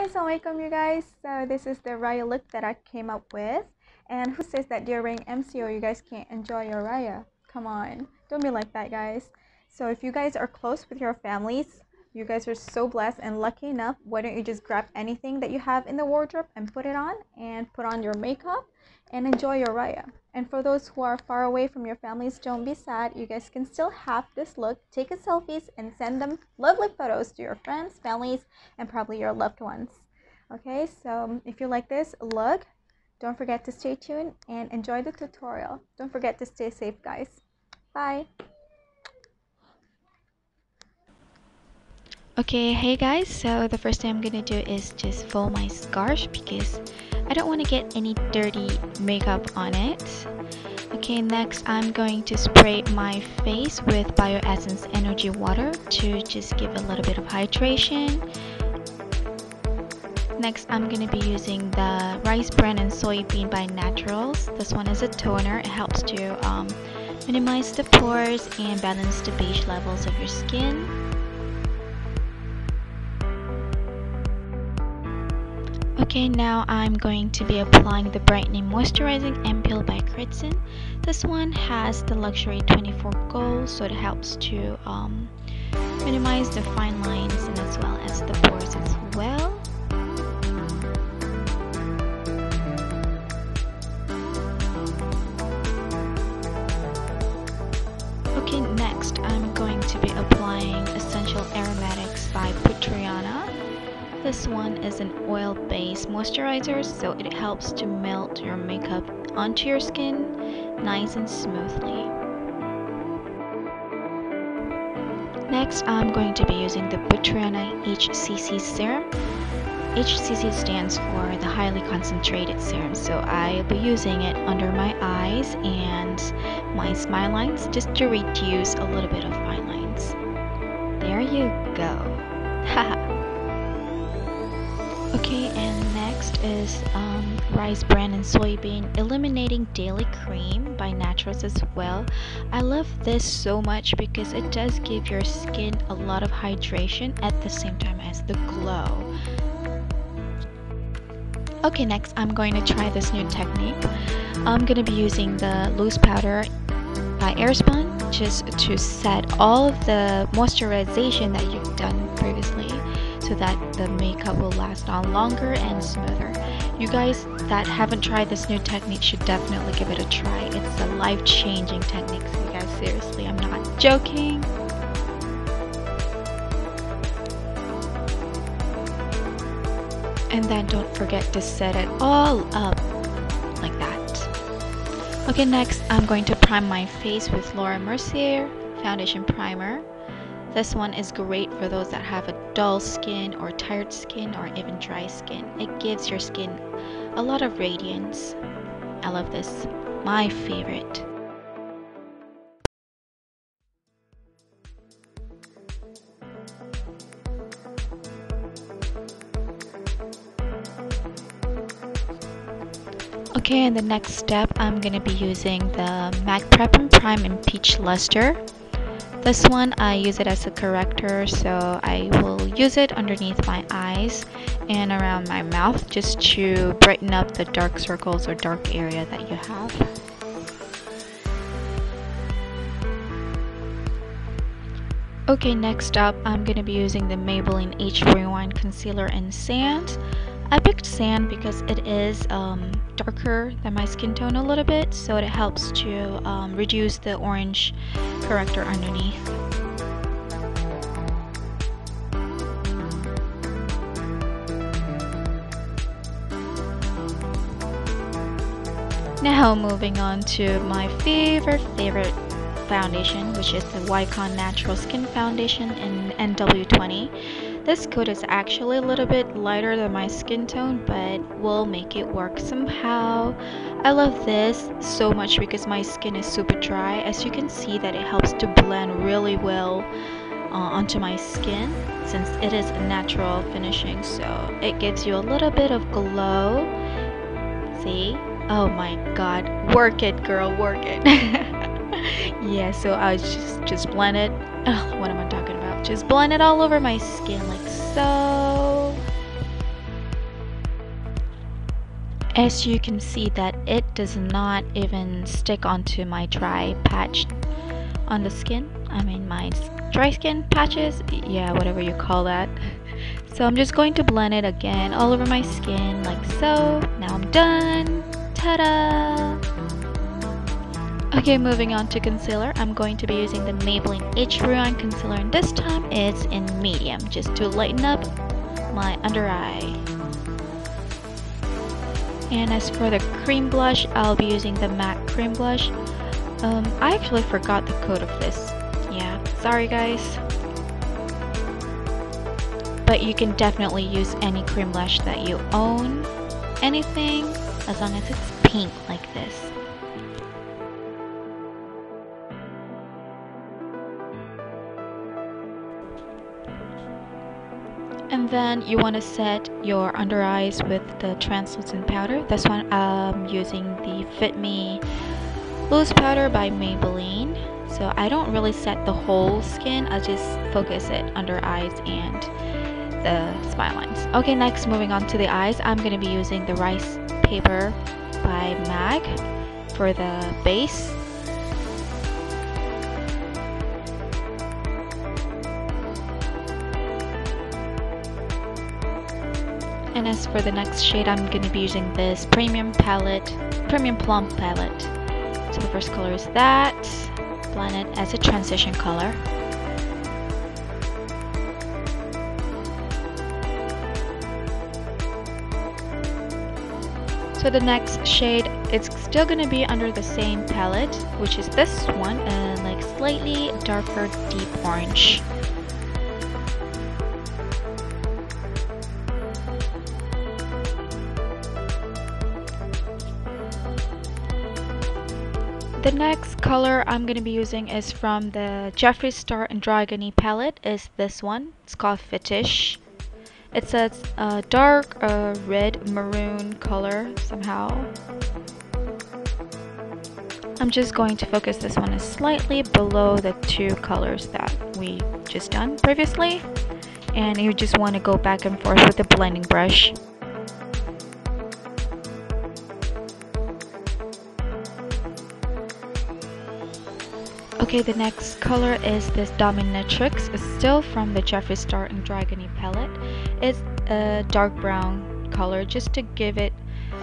Hi, Assalamualaikum you guys. So this is the Raya look that I came up with. And who says that during MCO you guys can't enjoy your Raya? Come on, don't be like that guys. So if you guys are close with your families, you guys are so blessed and lucky enough, why don't you just grab anything that you have in the wardrobe and put it on and put on your makeup and enjoy your Raya. And for those who are far away from your families, don't be sad. You guys can still have this look. Take a selfies and send them lovely photos to your friends, families, and probably your loved ones. Okay, so if you like this look, don't forget to stay tuned and enjoy the tutorial. Don't forget to stay safe, guys. Bye. Okay, hey guys, so the first thing I'm gonna do is just fold my scarf because I don't want to get any dirty makeup on it. Okay, next I'm going to spray my face with Bioessence Energy Water to just give a little bit of hydration. Next, I'm going to be using the Rice Bran and Soybean by Naturals. This one is a toner. It helps to um, minimize the pores and balance the pH levels of your skin. Okay, now I'm going to be applying the Brightening Moisturizing Ampoule by Chriszen. This one has the Luxury 24 Gold, so it helps to um, minimize the fine lines and as well as the pores as well. This one is an oil-based moisturizer, so it helps to melt your makeup onto your skin nice and smoothly. Next, I'm going to be using the Putryana HCC Serum. HCC stands for the highly concentrated serum, so I'll be using it under my eyes and my smile lines just to reduce a little bit of fine lines. There you go. Haha. Okay, and next is um, Rice Bran and Soybean illuminating Daily Cream by Naturals as well. I love this so much because it does give your skin a lot of hydration at the same time as the glow. Okay, next I'm going to try this new technique. I'm going to be using the loose powder by Airspun just to set all of the moisturization that you've done previously so that the makeup will last on longer and smoother. You guys that haven't tried this new technique should definitely give it a try. It's a life-changing technique, so you guys seriously, I'm not joking. And then don't forget to set it all up like that. Okay, next I'm going to prime my face with Laura Mercier Foundation Primer. This one is great for those that have a dull skin or tired skin or even dry skin. It gives your skin a lot of radiance. I love this. My favorite. Okay, and the next step, I'm going to be using the MAC Prep and Prime in Peach Luster. This one, I use it as a corrector, so I will use it underneath my eyes and around my mouth just to brighten up the dark circles or dark area that you have. Okay, next up, I'm going to be using the Maybelline Age Rewind Concealer in Sand. I picked sand because it is um, darker than my skin tone a little bit, so it helps to um, reduce the orange corrector underneath. Now moving on to my favorite favorite foundation which is the Wycon Natural Skin Foundation in NW20 this coat is actually a little bit lighter than my skin tone, but will make it work somehow. I love this so much because my skin is super dry. As you can see that it helps to blend really well uh, onto my skin since it is a natural finishing. So it gives you a little bit of glow. See? Oh my god. Work it, girl. Work it. yeah, so I just, just blend it. Ugh, what am I talking about? Just blend it all over my skin like so. as you can see that it does not even stick onto my dry patch on the skin. I mean my dry skin patches. Yeah whatever you call that. So I'm just going to blend it again all over my skin like so. Now I'm done. Ta-da okay moving on to concealer I'm going to be using the Maybelline Age Rewind concealer and this time it's in medium just to lighten up my under eye and as for the cream blush, I'll be using the MAC cream blush. Um, I actually forgot the code of this. Yeah, sorry guys. But you can definitely use any cream blush that you own. Anything, as long as it's pink like this. And then you want to set your under eyes with the translucent powder. This one I'm using the Fit Me Loose Powder by Maybelline. So I don't really set the whole skin, I just focus it under eyes and the smile lines. Okay, next moving on to the eyes, I'm going to be using the Rice Paper by MAC for the base For the next shade, I'm going to be using this Premium Palette, Premium Plum Palette. So the first color is that. Blend it as a transition color. So the next shade, it's still going to be under the same palette, which is this one, and like slightly darker deep orange. The next color I'm going to be using is from the Jeffree Star Androgyny palette is this one. It's called Fetish. It's a, a dark uh, red maroon color somehow. I'm just going to focus this one is slightly below the two colors that we just done previously. And you just want to go back and forth with the blending brush. Okay, the next color is this Dominatrix. It's still from the Jeffree Star Androgyny palette. It's a dark brown color just to give it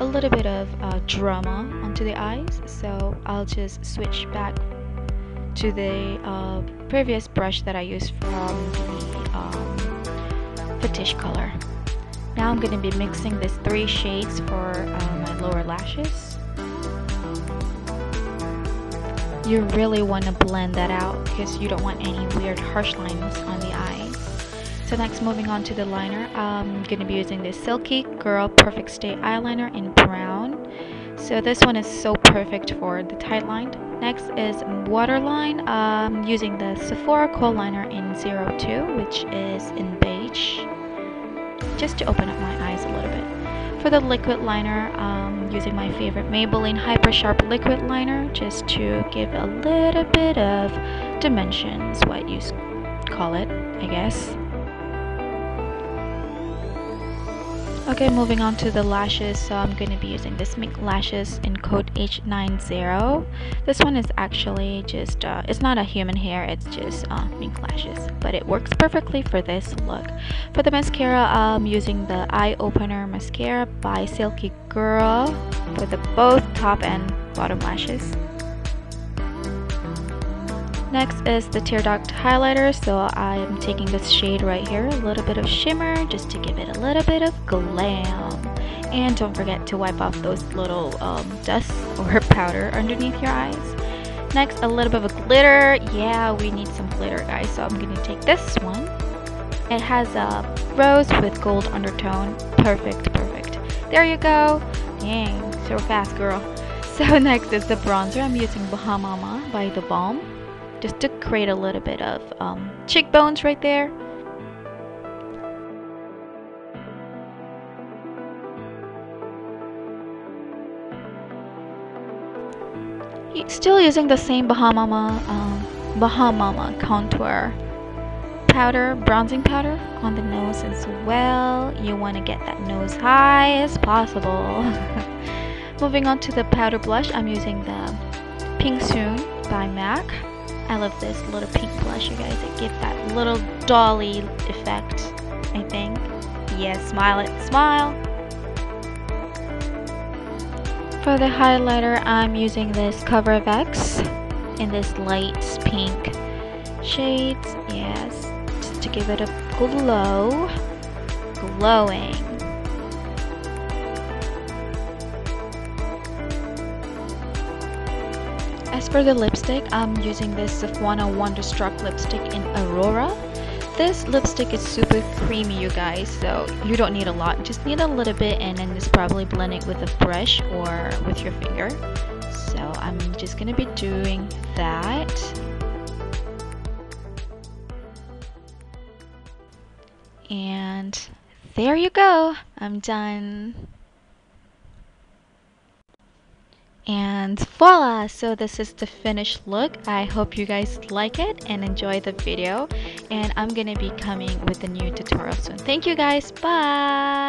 a little bit of uh, drama onto the eyes. So I'll just switch back to the uh, previous brush that I used from the um, Fetish color. Now I'm going to be mixing these three shades for uh, my lower lashes. You really want to blend that out because you don't want any weird harsh lines on the eyes. So next moving on to the liner, I'm going to be using this Silky Girl Perfect Stay Eyeliner in brown. So this one is so perfect for the tight line. Next is waterline, I'm using the Sephora Kohl Liner in 02 which is in beige, just to open up my eyes a little bit. For the liquid liner, um, using my favorite Maybelline Hyper Sharp Liquid Liner just to give a little bit of dimensions, what you call it, I guess. Okay, moving on to the lashes. So I'm going to be using this Mink Lashes in code H90. This one is actually just, uh, it's not a human hair, it's just uh, Mink Lashes. But it works perfectly for this look. For the mascara, I'm using the Eye Opener Mascara by Silky Girl for the both top and bottom lashes. Next is the Tear Duct highlighter, so I'm taking this shade right here, a little bit of shimmer just to give it a little bit of glam. And don't forget to wipe off those little um, dust or powder underneath your eyes. Next, a little bit of a glitter. Yeah, we need some glitter, guys, so I'm going to take this one. It has a rose with gold undertone. Perfect, perfect. There you go. Dang, so fast, girl. So next is the bronzer. I'm using Bahama Mama by The Balm just to create a little bit of um, cheekbones right there. Still using the same Bahama Mama, um, Bahama Mama contour powder, bronzing powder on the nose as well. You want to get that nose high as possible. Moving on to the powder blush, I'm using the Pink Swoon by MAC. I love this little pink blush, you guys. It gives that little dolly effect, I think. Yes, smile it, smile. For the highlighter, I'm using this Cover FX in this light pink shade. Yes, just to give it a glow. Glowing. As for the lipstick, I'm using this Sofawana Wonderstruck lipstick in Aurora. This lipstick is super creamy, you guys, so you don't need a lot. Just need a little bit and then just probably blend it with a brush or with your finger. So I'm just gonna be doing that. And there you go. I'm done. And voila! So this is the finished look. I hope you guys like it and enjoy the video. And I'm gonna be coming with a new tutorial soon. Thank you guys. Bye!